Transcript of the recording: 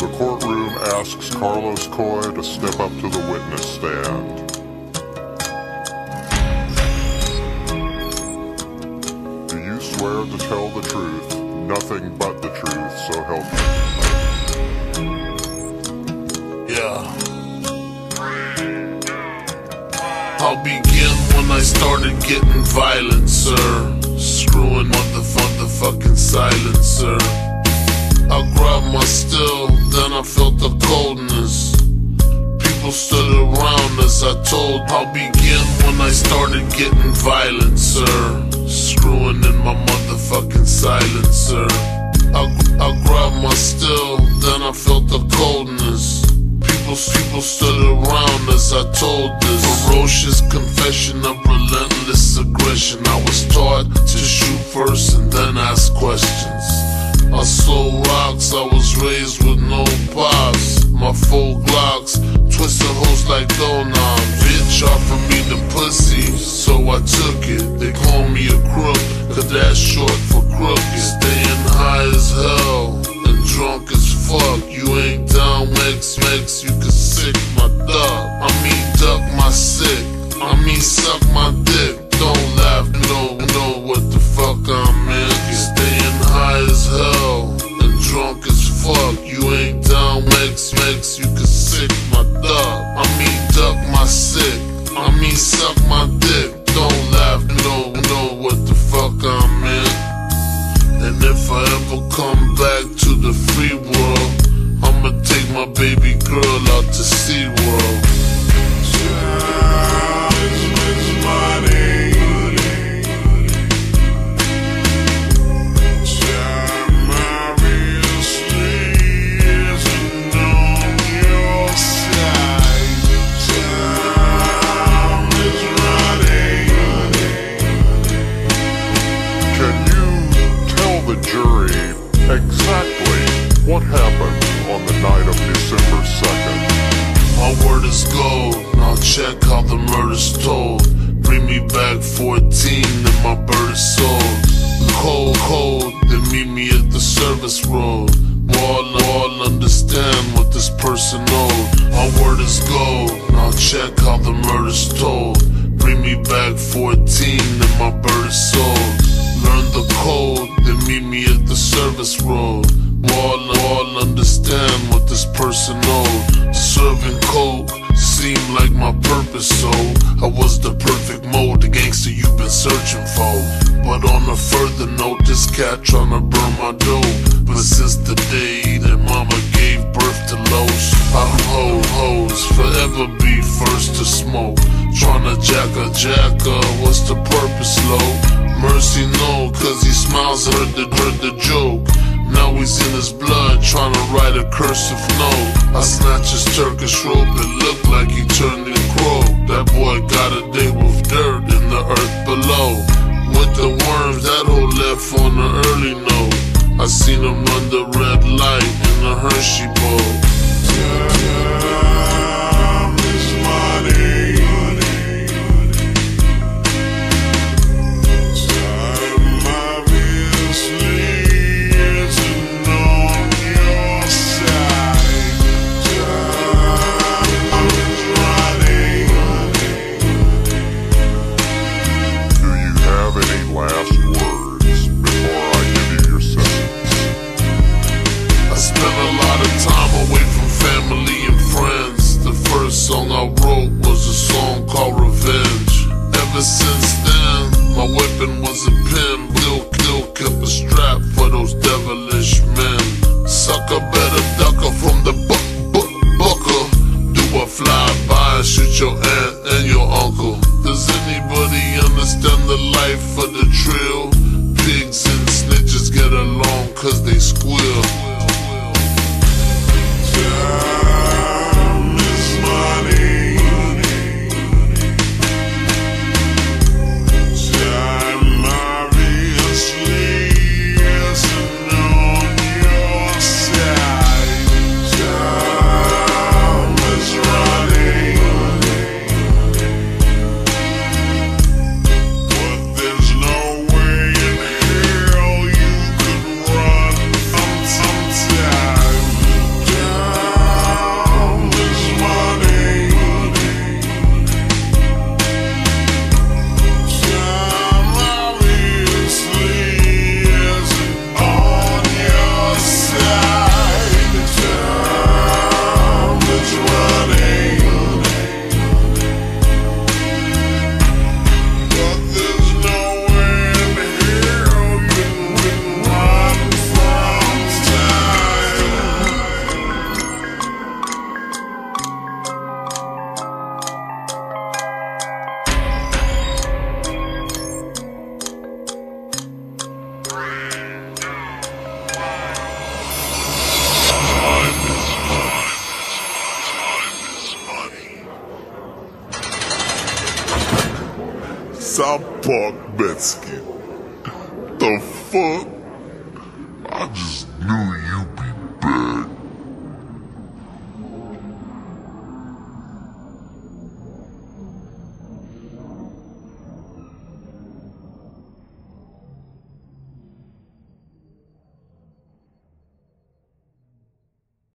The courtroom asks Carlos Coy to step up to the witness stand. Do you swear to tell the truth, nothing but the truth, so help you? Yeah. I'll begin when I started getting violent, sir. Screwing mother motherfucking silencer. I grabbed my still, then I felt the coldness. People stood around as I told. I'll begin when I started getting violent, sir. Screwing in my motherfucking silencer. I, I grabbed my still, then I felt the coldness. People, people stood around as I told this ferocious confession of relentless aggression. I was taught to shoot first and then ask questions. I sold rocks, I was raised with no pops. My full glocks, twisted hoes like donuts. Bitch offered me the pussy, so I took it. They call me a crook, girl out to SeaWorld. Is sold. Cold, cold, then meet me at the service road. All, all understand what this person owed. My word is gold, I'll check how the murder's told. Bring me back 14 and my bird is sold. Learn the code, then meet me at the service road. All, all understand what this person owed. Serving coke seemed like my purpose, so I was the perfect mold, the gangster you've been searching for. But on a further note, this cat tryna burn my dough. But since the day that mama gave birth to Los, I'm ho hoes, forever be first to smoke. Tryna jack a jacker, what's the purpose, low? Mercy no, cause he smiles and heard the, the joke. Now he's in his blood, trying to write a cursive note. I snatch his Turkish rope, it looked like he turned in crow. That boy got a day with dirt in the earth below. With the worms, that hoe left on an early note. I seen him run the red light in the Hershey boat. Do Sucker better ducker from the buck, buck, bucker. Do a fly by and shoot your aunt and your uncle. Does anybody understand the life of the trail? Pigs and snitches get along cause they squeal. South Park Mexican. The fuck? I just knew